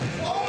Oh!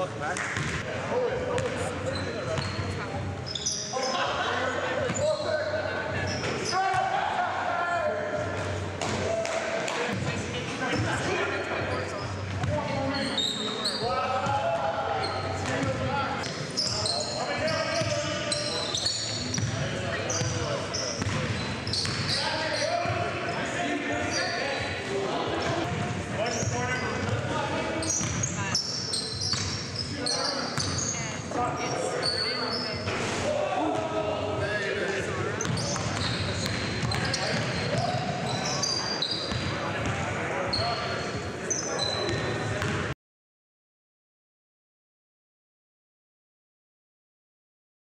Fuck, man. it's